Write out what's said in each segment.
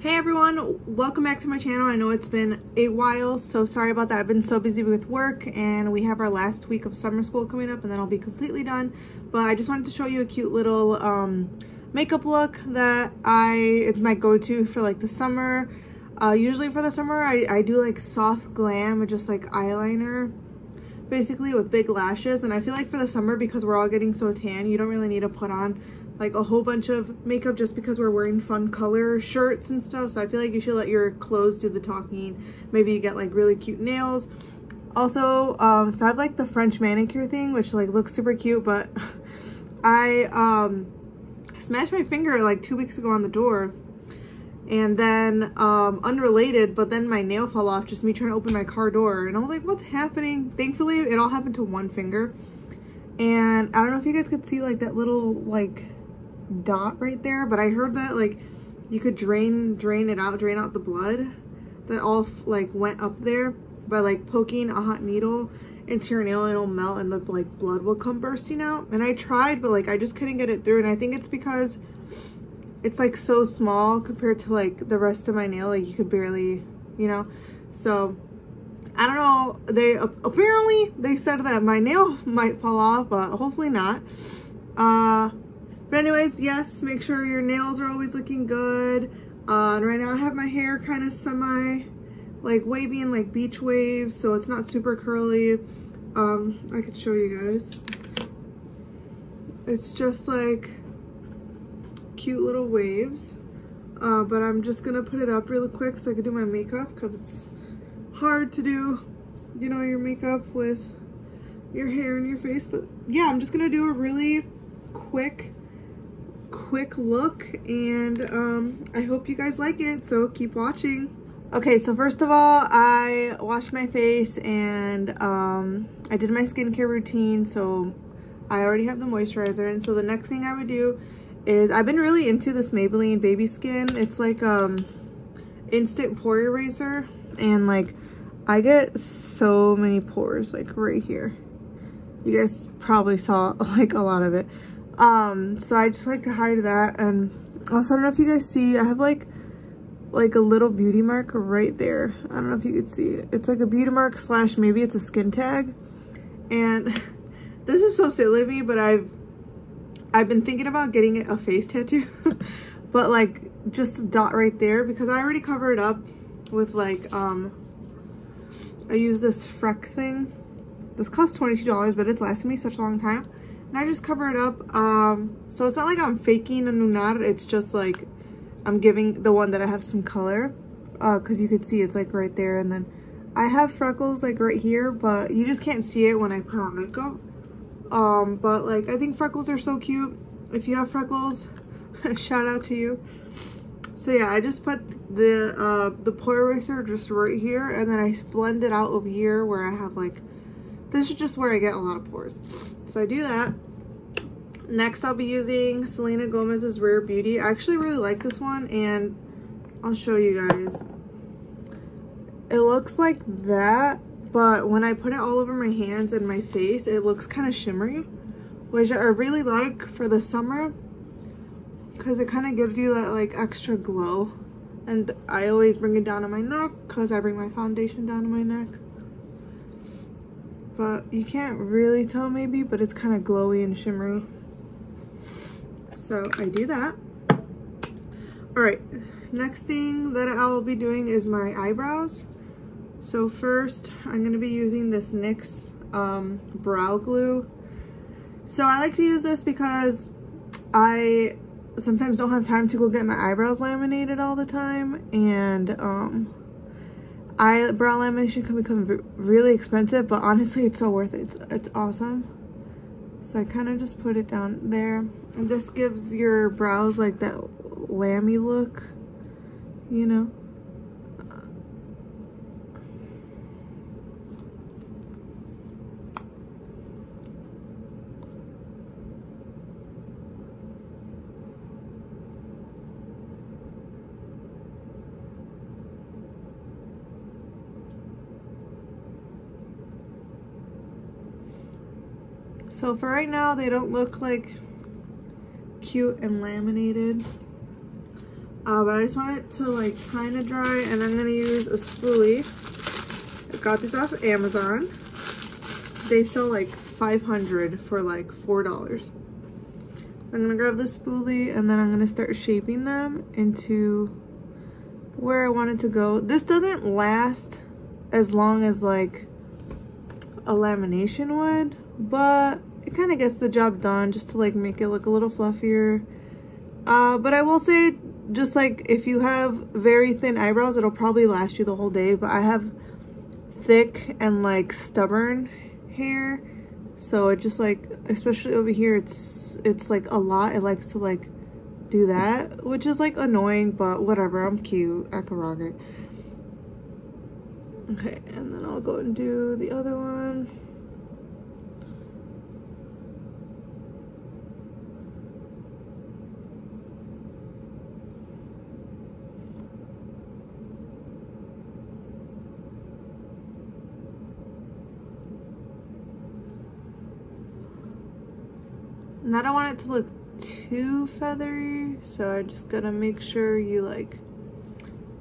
Hey everyone, welcome back to my channel. I know it's been a while, so sorry about that. I've been so busy with work and we have our last week of summer school coming up and then I'll be completely done. But I just wanted to show you a cute little um, makeup look that I, it's my go-to for like the summer. Uh, usually for the summer, I, I do like soft glam just like eyeliner basically with big lashes. And I feel like for the summer, because we're all getting so tan, you don't really need to put on like a whole bunch of makeup just because we're wearing fun color shirts and stuff. So I feel like you should let your clothes do the talking. Maybe you get like really cute nails. Also, um, so I have like the French manicure thing, which like looks super cute, but I um, smashed my finger like two weeks ago on the door and then um, unrelated but then my nail fell off just me trying to open my car door and I was like what's happening thankfully it all happened to one finger and I don't know if you guys could see like that little like dot right there, but I heard that like you could drain drain it out, drain out the blood that all like went up there by like poking a hot needle into your nail and it'll melt and the like blood will come bursting out. And I tried, but like I just couldn't get it through. And I think it's because it's like so small compared to like the rest of my nail. Like you could barely, you know, so I don't know. They apparently they said that my nail might fall off, but hopefully not. Uh, but anyways, yes, make sure your nails are always looking good. Uh, and right now I have my hair kind of semi like wavy and like beach waves, so it's not super curly. Um, I could show you guys. It's just like cute little waves. Uh, but I'm just gonna put it up really quick so I can do my makeup because it's hard to do, you know, your makeup with your hair and your face. But yeah, I'm just gonna do a really quick quick look and um, I hope you guys like it, so keep watching. Okay, so first of all, I washed my face and um, I did my skincare routine, so I already have the moisturizer. And so the next thing I would do is, I've been really into this Maybelline Baby Skin. It's like um instant pore eraser and like I get so many pores like right here. You guys probably saw like a lot of it. Um, so I just like to hide that. And also, I don't know if you guys see, I have like, like a little beauty mark right there. I don't know if you could see it. It's like a beauty mark slash maybe it's a skin tag. And this is so silly of me, but I've, I've been thinking about getting a face tattoo. but like just a dot right there because I already covered it up with like, um, I use this Freck thing. This costs $22, but it's lasted me such a long time. And I just cover it up. Um, so it's not like I'm faking a lunar. It's just like I'm giving the one that I have some color. Uh, Because you could see it's like right there. And then I have freckles like right here. But you just can't see it when I put on makeup. Um, but like I think freckles are so cute. If you have freckles, shout out to you. So yeah, I just put the uh, the pore eraser just right here. And then I blend it out over here where I have like this is just where I get a lot of pores. So I do that. Next, I'll be using Selena Gomez's Rare Beauty. I actually really like this one, and I'll show you guys. It looks like that, but when I put it all over my hands and my face, it looks kind of shimmery, which I really like for the summer because it kind of gives you that like extra glow. And I always bring it down to my neck because I bring my foundation down to my neck but you can't really tell maybe, but it's kind of glowy and shimmery. So I do that. All right, next thing that I'll be doing is my eyebrows. So first, I'm gonna be using this NYX um, brow glue. So I like to use this because I sometimes don't have time to go get my eyebrows laminated all the time and um, eyebrow lamination can become really expensive, but honestly, it's so worth it. It's, it's awesome. So I kind of just put it down there. And this gives your brows like that lammy look, you know? So for right now, they don't look like cute and laminated. Uh, but I just want it to like kind of dry and I'm gonna use a spoolie. I got these off of Amazon. They sell like 500 for like $4. I'm gonna grab the spoolie and then I'm gonna start shaping them into where I want it to go. This doesn't last as long as like a lamination would, but it kind of gets the job done just to like make it look a little fluffier. Uh, but I will say, just like if you have very thin eyebrows, it'll probably last you the whole day. But I have thick and like stubborn hair. So it just like, especially over here, it's it's like a lot. It likes to like do that, which is like annoying, but whatever. I'm cute. I can rock it. Okay, and then I'll go and do the other one. And I don't want it to look too feathery, so I just gotta make sure you like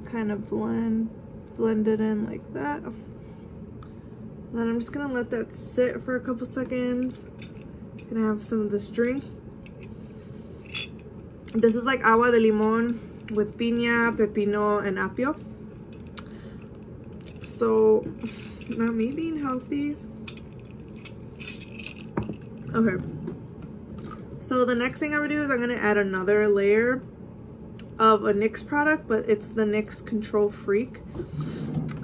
kind of blend blend it in like that. Then I'm just gonna let that sit for a couple seconds. Gonna have some of this drink. This is like agua de limon with piña, pepino, and apio. So, not me being healthy. Okay. So the next thing I'm gonna do is I'm gonna add another layer of a NYX product, but it's the NYX Control Freak.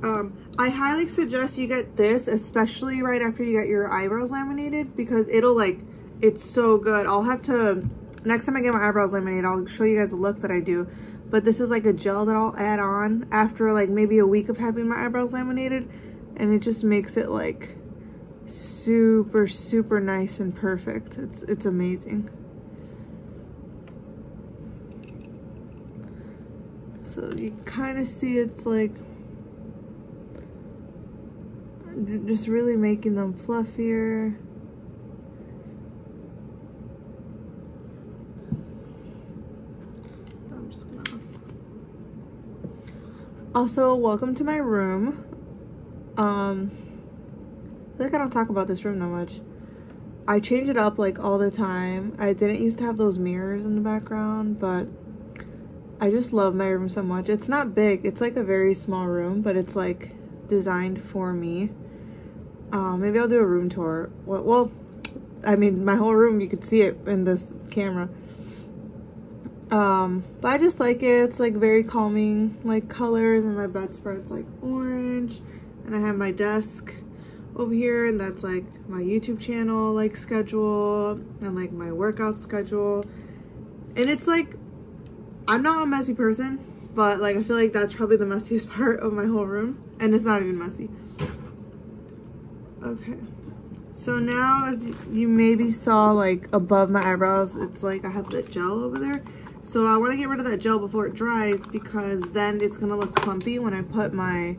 Um, I highly suggest you get this, especially right after you get your eyebrows laminated, because it'll like, it's so good. I'll have to, next time I get my eyebrows laminated, I'll show you guys a look that I do. But this is like a gel that I'll add on after like maybe a week of having my eyebrows laminated. And it just makes it like super, super nice and perfect. It's, it's amazing. So you kind of see it's like just really making them fluffier. I'm just gonna... Also, welcome to my room. Um, like I don't talk about this room that much. I change it up like all the time. I didn't used to have those mirrors in the background, but I just love my room so much. It's not big. It's like a very small room, but it's like designed for me. Uh, maybe I'll do a room tour. Well, well, I mean, my whole room, you could see it in this camera. Um, but I just like it. It's like very calming, like colors, and my bedspread's like orange. And I have my desk over here, and that's like my YouTube channel, like schedule, and like my workout schedule. And it's like I'm not a messy person, but like I feel like that's probably the messiest part of my whole room. And it's not even messy. Okay. So now as you maybe saw like above my eyebrows, it's like I have that gel over there. So I want to get rid of that gel before it dries because then it's going to look clumpy when I put my,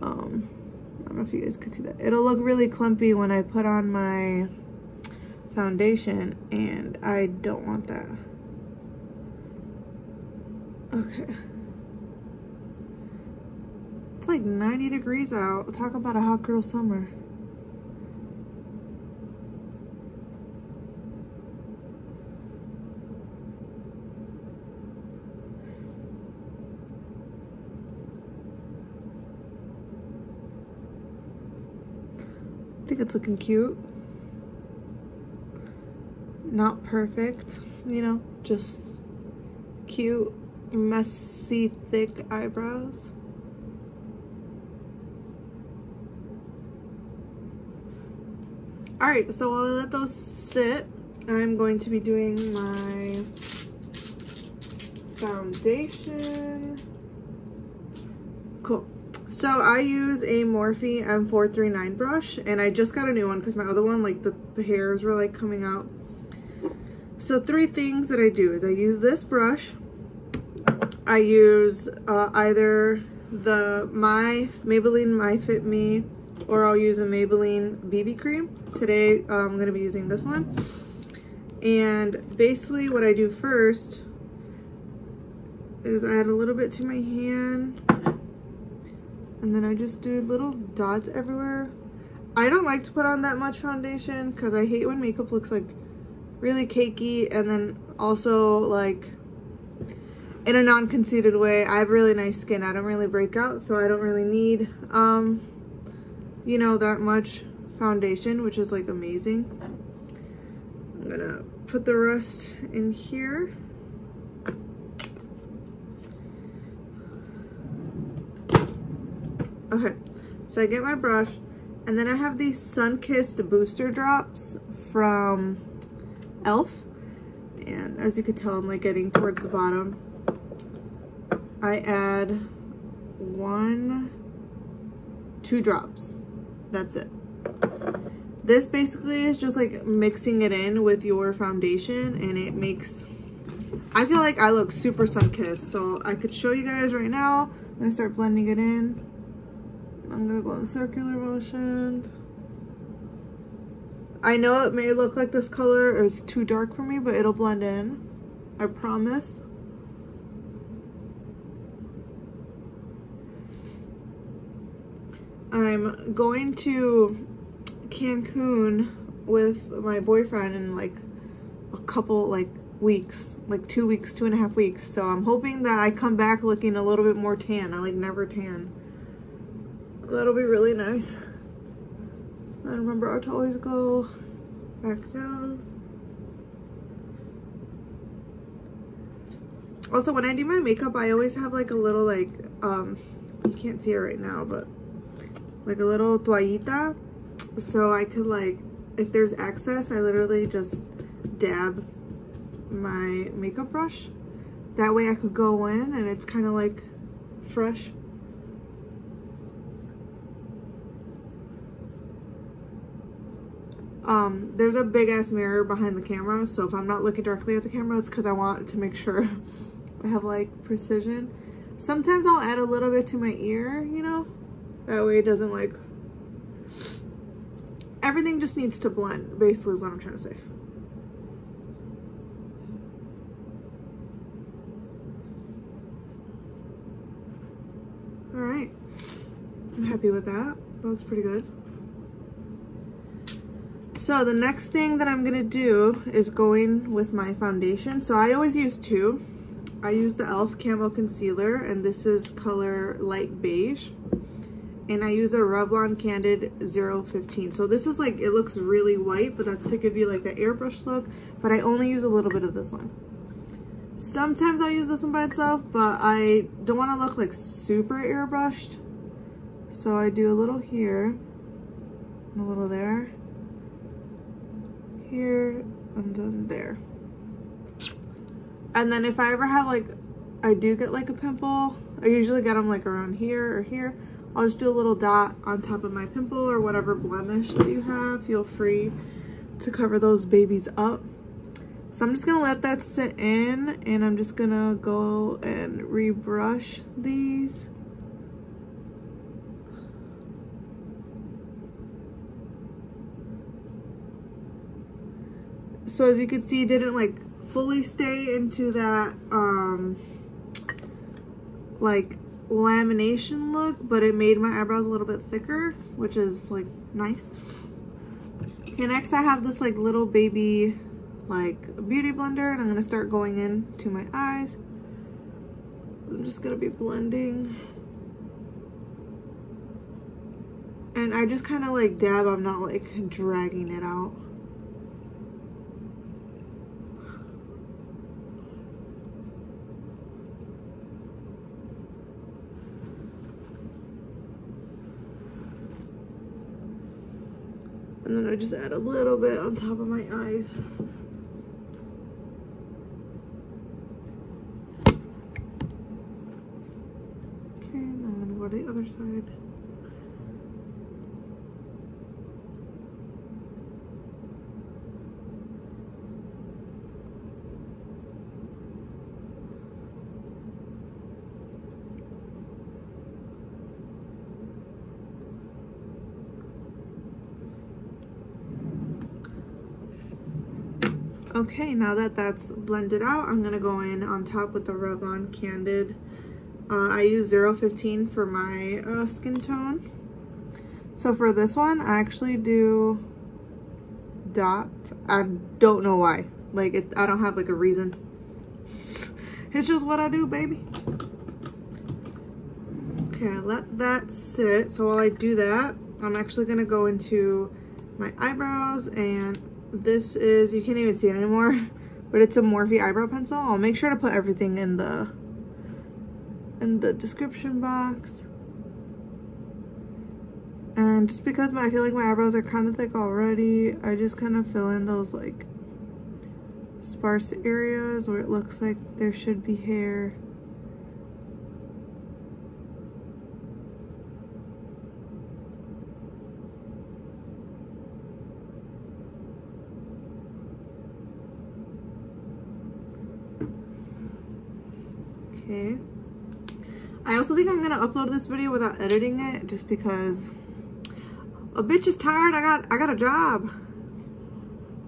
um, I don't know if you guys could see that. It'll look really clumpy when I put on my foundation and I don't want that. Okay. It's like 90 degrees out. Talk about a hot girl summer. Think it's looking cute. Not perfect, you know, just cute messy, thick eyebrows. Alright, so while I let those sit, I'm going to be doing my foundation. So I use a Morphe M439 brush and I just got a new one because my other one, like the, the hairs were like coming out. So three things that I do is I use this brush I use uh, either the my Maybelline My Fit Me or I'll use a Maybelline BB cream. Today uh, I'm going to be using this one. And basically what I do first is add a little bit to my hand. And then I just do little dots everywhere. I don't like to put on that much foundation because I hate when makeup looks like really cakey and then also like in a non-conceited way I have really nice skin. I don't really break out so I don't really need um you know that much foundation which is like amazing. I'm gonna put the rest in here okay so I get my brush and then I have these sun-kissed booster drops from e.l.f. And as you can tell, I'm like getting towards the bottom. I add one, two drops. That's it. This basically is just like mixing it in with your foundation and it makes, I feel like I look super sun-kissed. So I could show you guys right now. I'm gonna start blending it in. I'm gonna go in circular motion. I know it may look like this color is too dark for me, but it'll blend in. I promise. I'm going to Cancun with my boyfriend in like a couple like weeks, like two weeks, two and a half weeks. So I'm hoping that I come back looking a little bit more tan. I like never tan. That'll be really nice. And remember to always go back down. Also, when I do my makeup, I always have like a little like, um, you can't see it right now, but like a little toallita. So I could like, if there's excess, I literally just dab my makeup brush. That way I could go in and it's kind of like fresh. Um, there's a big ass mirror behind the camera, so if I'm not looking directly at the camera, it's because I want to make sure I have like precision. Sometimes I'll add a little bit to my ear, you know? That way it doesn't like... Everything just needs to blend, basically is what I'm trying to say. Alright. I'm happy with that. That looks pretty good. So the next thing that I'm gonna do is going with my foundation. So I always use two. I use the e.l.f. Camo Concealer and this is color light beige. And I use a Revlon Candid 015. So this is like, it looks really white, but that's to give you like the airbrush look. But I only use a little bit of this one. Sometimes I'll use this one by itself, but I don't want to look like super airbrushed. So I do a little here, a little there here and then there. And then if I ever have like, I do get like a pimple, I usually get them like around here or here. I'll just do a little dot on top of my pimple or whatever blemish that you have. Feel free to cover those babies up. So I'm just gonna let that sit in and I'm just gonna go and rebrush these. So as you can see, it didn't like fully stay into that um like lamination look, but it made my eyebrows a little bit thicker, which is like nice. Okay, next I have this like little baby like beauty blender and I'm gonna start going in to my eyes. I'm just gonna be blending. And I just kind of like dab, I'm not like dragging it out. And then I just add a little bit on top of my eyes. Okay, and I'm gonna go to the other side. Okay, now that that's blended out, I'm gonna go in on top with the Revlon Candid. Uh, I use 015 for my uh, skin tone. So for this one, I actually do dot. I don't know why. Like, it, I don't have like a reason. it's just what I do, baby. Okay, I let that sit. So while I do that, I'm actually gonna go into my eyebrows and this is, you can't even see it anymore, but it's a Morphe eyebrow pencil. I'll make sure to put everything in the, in the description box. And just because my, I feel like my eyebrows are kind of thick already, I just kind of fill in those like sparse areas where it looks like there should be hair. I also think I'm gonna upload this video without editing it just because a bitch is tired. I got I got a job.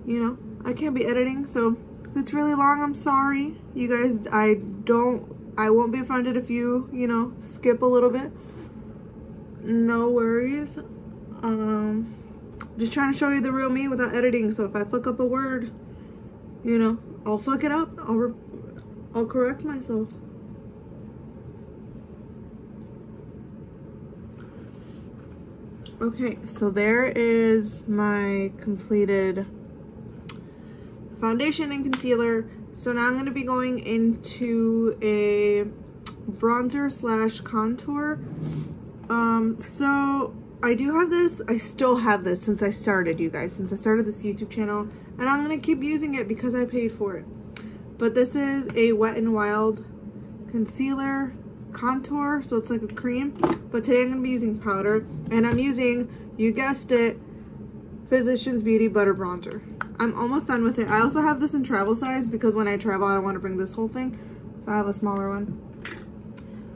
You know, I can't be editing, so it's really long, I'm sorry. You guys, I don't I won't be offended if you, you know, skip a little bit. No worries. Um just trying to show you the real me without editing. So if I fuck up a word, you know, I'll fuck it up. I'll I'll correct myself. Okay, so there is my completed foundation and concealer. So now I'm going to be going into a bronzer slash contour. Um, so I do have this. I still have this since I started, you guys, since I started this YouTube channel. And I'm going to keep using it because I paid for it. But this is a Wet n Wild concealer contour, so it's like a cream. But today I'm going to be using powder, and I'm using, you guessed it, Physicians Beauty Butter Bronzer. I'm almost done with it. I also have this in travel size because when I travel, I don't want to bring this whole thing. So I have a smaller one.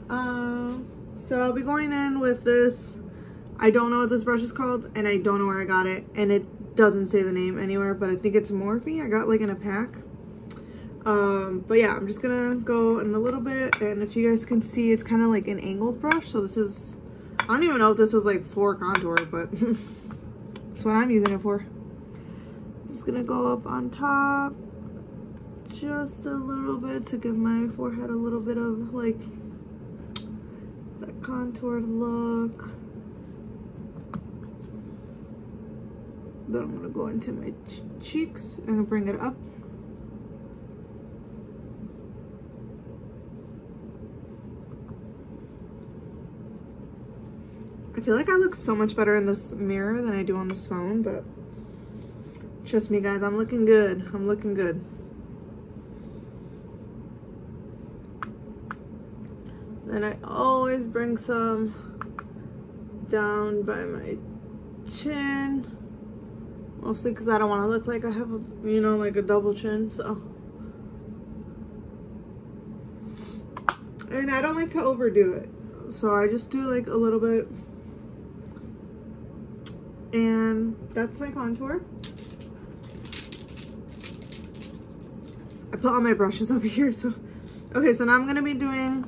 Um, so I'll be going in with this. I don't know what this brush is called, and I don't know where I got it, and it doesn't say the name anywhere, but I think it's Morphe. I got like in a pack. Um, but yeah, I'm just gonna go in a little bit, and if you guys can see, it's kind of like an angled brush. So this is, I don't even know if this is like for contour, but that's what I'm using it for. Just gonna go up on top just a little bit to give my forehead a little bit of like that contoured look. Then I'm gonna go into my ch cheeks and bring it up. I feel like I look so much better in this mirror than I do on this phone, but trust me guys, I'm looking good. I'm looking good. Then I always bring some down by my chin. Mostly because I don't want to look like I have, a, you know, like a double chin, so. And I don't like to overdo it. So I just do like a little bit and that's my contour. I put all my brushes over here, so. Okay, so now I'm gonna be doing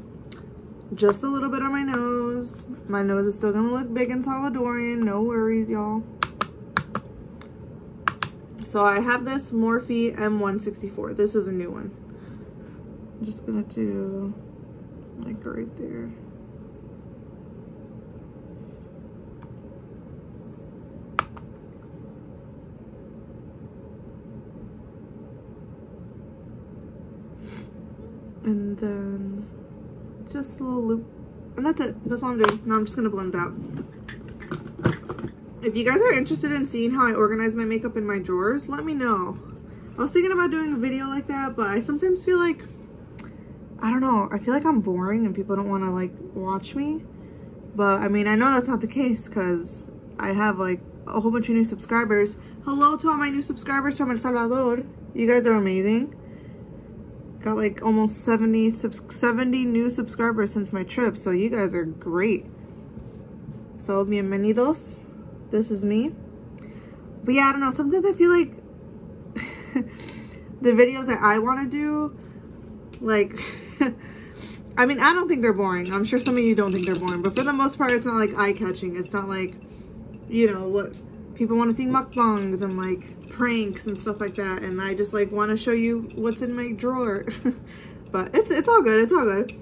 just a little bit on my nose. My nose is still gonna look big and Salvadorian, no worries, y'all. So I have this Morphe M164. This is a new one. I'm just gonna do like right there. And then just a little loop. And that's it. That's all i'm doing. Now i'm just gonna blend it out. If you guys are interested in seeing how i organize my makeup in my drawers let me know. I was thinking about doing a video like that but i sometimes feel like i don't know i feel like i'm boring and people don't want to like watch me. But i mean i know that's not the case because i have like a whole bunch of new subscribers. Hello to all my new subscribers from el salvador. You guys are amazing Got like almost 70, 70 new subscribers since my trip, so you guys are great. So, bienvenidos. This is me. But yeah, I don't know. Sometimes I feel like the videos that I want to do, like, I mean, I don't think they're boring. I'm sure some of you don't think they're boring, but for the most part, it's not like eye-catching. It's not like, you know, what people want to see mukbangs and like pranks and stuff like that. And I just like want to show you what's in my drawer. but it's, it's all good. It's all good.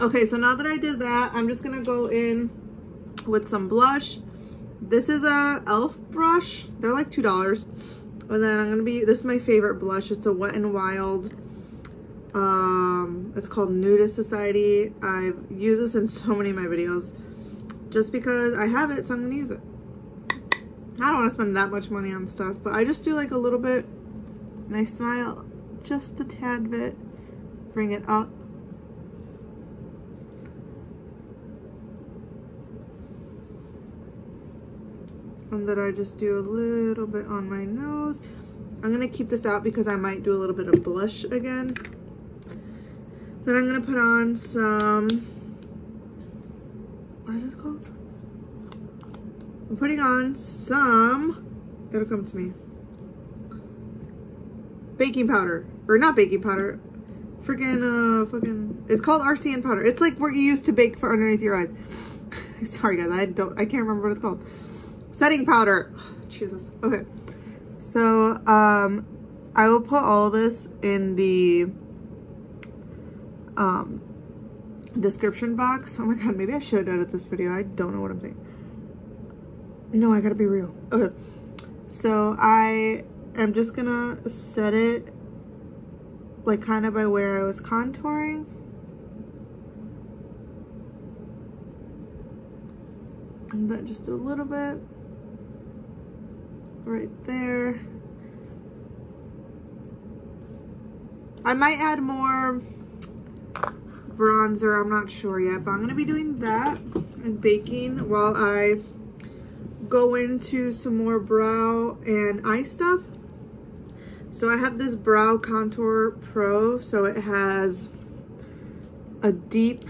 Okay, so now that I did that, I'm just to go in with some blush. This is a e.l.f. brush. They're like $2. And then I'm to be, this is my favorite blush. It's a Wet n Wild. Um, it's called Nudist Society. I've used this in so many of my videos. Just because I have it, so I'm to use it. I don't want to spend that much money on stuff, but I just do like a little bit. And I smile just a tad bit. Bring it up. And then I just do a little bit on my nose. I'm going to keep this out because I might do a little bit of blush again. Then I'm going to put on some, what is this called? I'm putting on some, it'll come to me, baking powder. Or not baking powder, freaking, uh, fucking, it's called RCMA powder. It's like what you use to bake for underneath your eyes. Sorry guys, I don't, I can't remember what it's called. Setting powder. Jesus. Okay. So, um, I will put all this in the, um, description box. Oh my god, maybe I should edit this video. I don't know what I'm saying. No, I gotta be real. Okay. So, I am just gonna set it, like, kind of by where I was contouring. And then just a little bit right there. I might add more bronzer, I'm not sure yet, but I'm gonna be doing that and baking while I go into some more brow and eye stuff. So I have this Brow Contour Pro, so it has a deep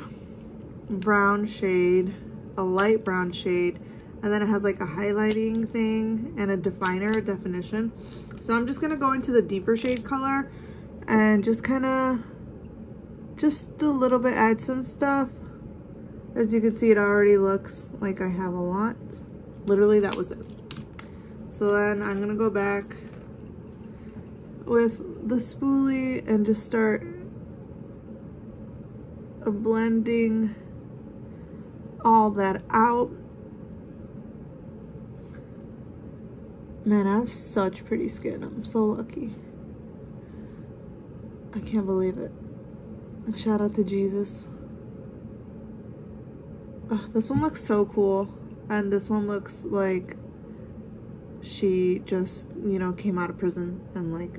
brown shade, a light brown shade, and then it has like a highlighting thing and a definer, a definition. So I'm just gonna go into the deeper shade color and just kind of, just a little bit add some stuff. As you can see, it already looks like I have a lot. Literally, that was it. So then I'm gonna go back with the spoolie and just start blending all that out. Man, I have such pretty skin. I'm so lucky. I can't believe it. Shout out to Jesus. Oh, this one looks so cool. And this one looks like she just, you know, came out of prison and like,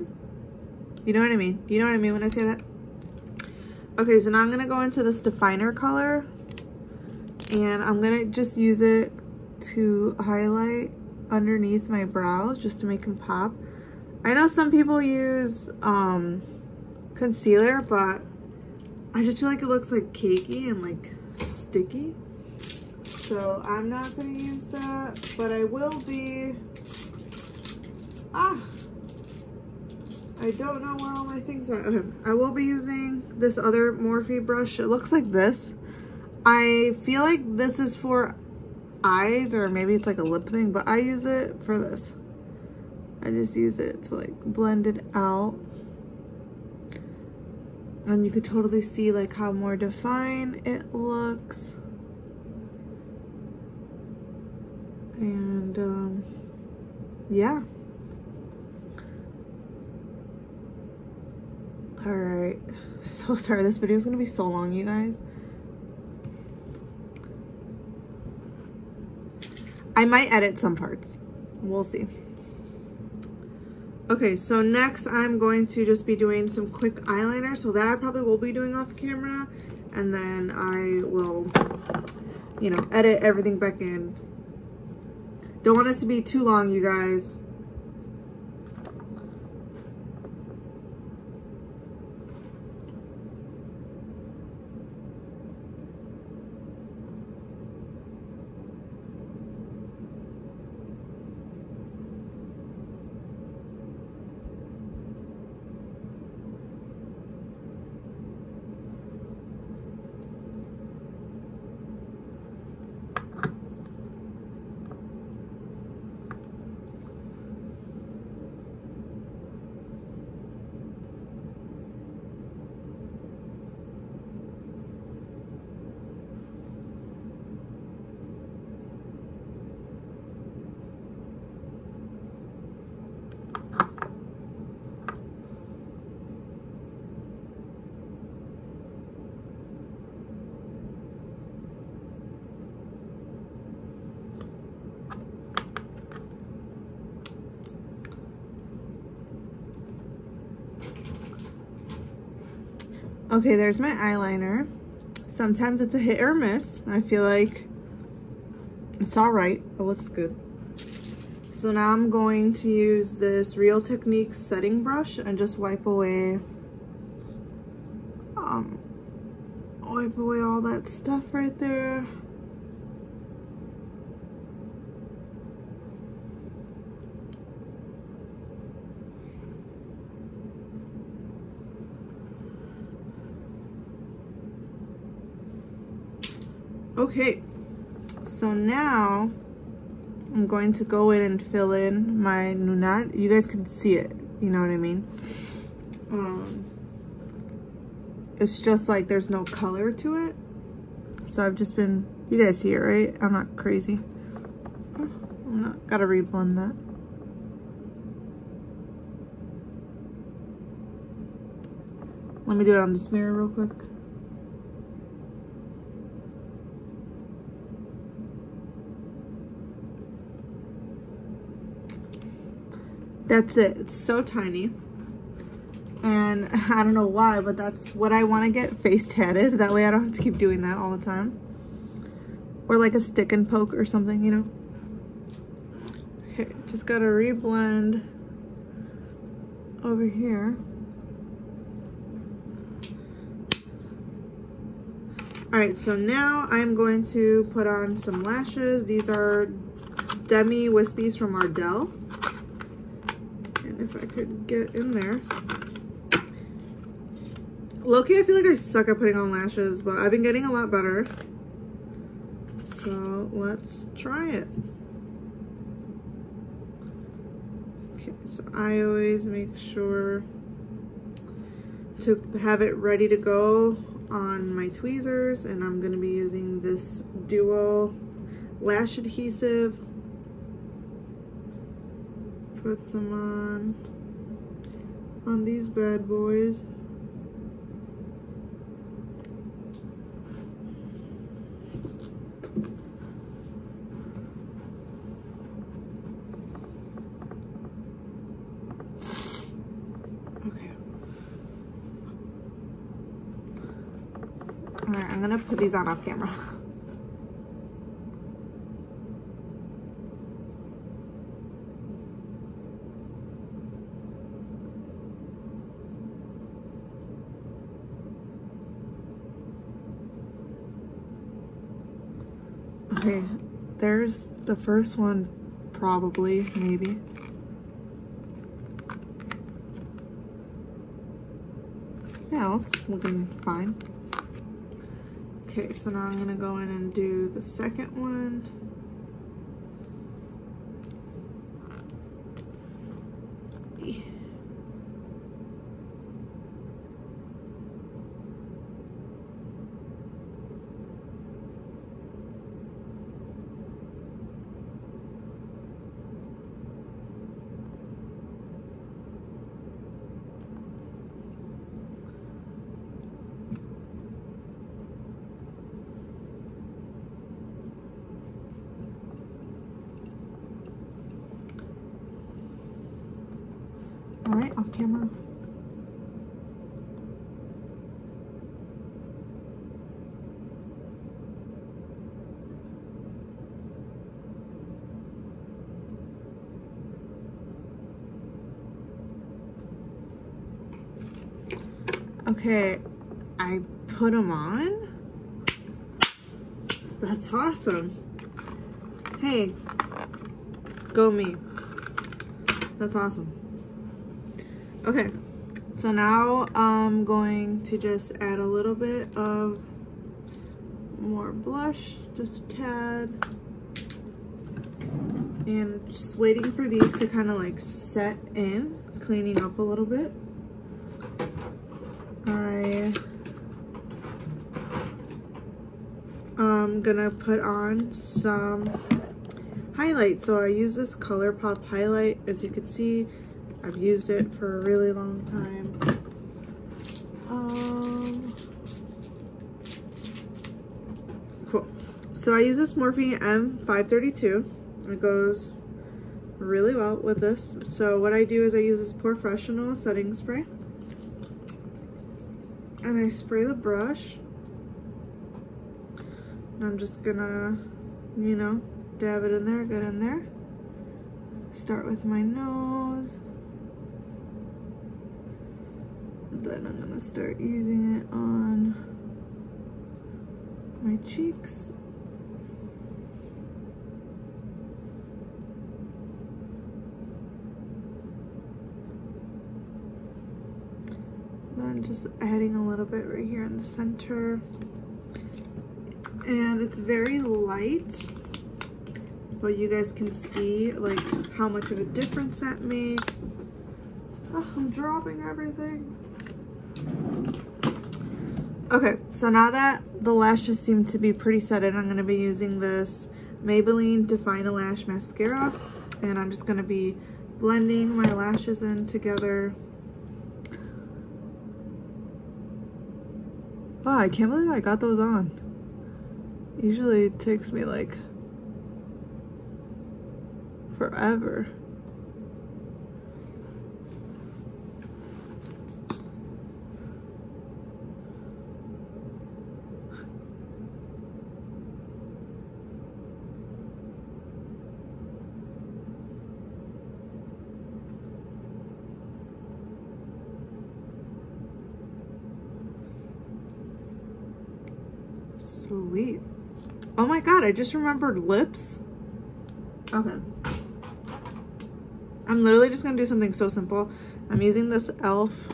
you know what I mean? You know what I mean when I say that? Okay, so now I'm going to go into this definer color. And I'm going to just use it to highlight underneath my brows just to make them pop. I know some people use um, concealer, but I just feel like it looks like cakey and like sticky. So I'm not to use that, but I will be... Ah! I don't know where all my things are. Okay, I will be using this other Morphe brush. It looks like this. I feel like this is for eyes or maybe it's like a lip thing, but I use it for this. I just use it to like blend it out. And you could totally see like how more defined it looks. And um, yeah. All right. So sorry, this video is gonna be so long, you guys. I might edit some parts. We'll see. Okay, so next I'm going to just be doing some quick eyeliner. So that I probably will be doing off camera. And then I will, you know, edit everything back in. Don't want it to be too long, you guys. Okay, there's my eyeliner. Sometimes it's a hit or miss. I feel like it's all right. It looks good. So now I'm going to use this Real Techniques setting brush and just wipe away um, wipe away all that stuff right there. Okay, so now I'm going to go in and fill in my lunar. You guys can see it, you know what I mean? Um, it's just like there's no color to it. So I've just been, you guys see it, right? I'm not crazy. I'm not, gotta reblend that. Let me do it on this mirror real quick. That's it. It's so tiny. And I don't know why, but that's what I want to get face tatted. That way I don't have to keep doing that all the time. Or like a stick and poke or something, you know? Okay, just gotta reblend over here. Alright, so now I'm going to put on some lashes. These are Demi Wispies from Ardell if I could get in there. Lowkey, I feel like I suck at putting on lashes, but I've been getting a lot better. So let's try it. Okay, so I always make sure to have it ready to go on my tweezers and I'm going to be using this Duo lash adhesive put some on on these bad boys. Okay. All right, I'm gonna put these on off camera. Okay, there's the first one, probably, maybe. Yeah, looks looking fine. Okay, so now I'm gonna go in and do the second one. Right, off camera. Okay, I put them on. That's awesome. Hey, go me. That's awesome. Okay, so now I'm going to just add a little bit of more blush, just a tad. And just waiting for these to kind of like set in, cleaning up a little bit. I am gonna put on some highlight. So I use this ColourPop highlight, as you can see. I've used it for a really long time. Um, cool. So I use this Morphe M532. It goes really well with this. So what I do is I use this POREfessional setting spray. And I spray the brush. And I'm just gonna, you know, dab it in there, get in there. Start with my nose. Then I'm gonna start using it on my cheeks. Then just adding a little bit right here in the center. And it's very light, but you guys can see like how much of a difference that makes. Oh, I'm dropping everything. Okay, so now that the lashes seem to be pretty set in, I'm going to be using this Maybelline Define a Lash Mascara. And I'm just going to be blending my lashes in together. Wow, I can't believe I got those on. Usually it takes me like forever. Sweet. Oh my god, I just remembered lips. Okay. I'm literally just gonna do something so simple. I'm using this e.l.f.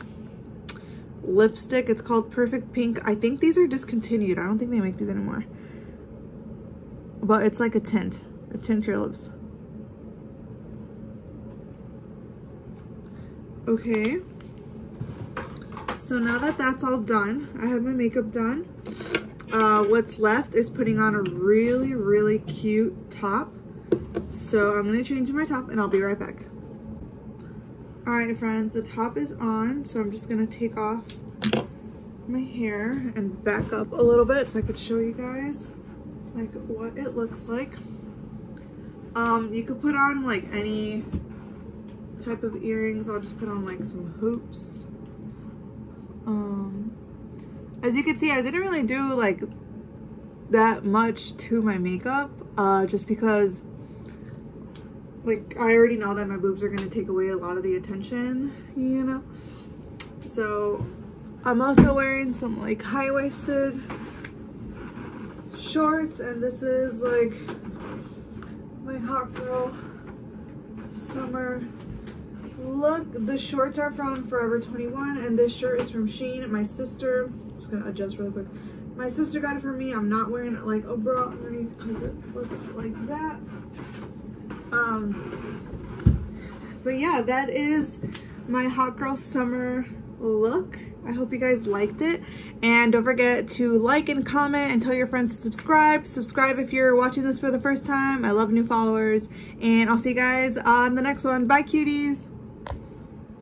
lipstick. It's called Perfect Pink. I think these are discontinued. I don't think they make these anymore. But it's like a tint. It tints your lips. Okay. So now that that's all done, I have my makeup done. Uh, what's left is putting on a really, really cute top. So I'm to change my top and I'll be right back. Alright friends, the top is on, so I'm just to take off my hair and back up a little bit so I could show you guys like what it looks like. Um, you could put on like any type of earrings. I'll just put on like some hoops. Um, as you can see, I didn't really do like that much to my makeup uh, just because like I already know that my boobs are going to take away a lot of the attention, you know? So I'm also wearing some like high-waisted shorts and this is like my hot girl summer look the shorts are from forever 21 and this shirt is from Shein my sister just gonna adjust really quick. My sister got it for me. I'm not wearing like a bra underneath because it looks like that. Um, but yeah, that is my hot girl summer look. I hope you guys liked it. And don't forget to like and comment and tell your friends to subscribe. Subscribe if you're watching this for the first time. I love new followers. And I'll see you guys on the next one. Bye, cuties.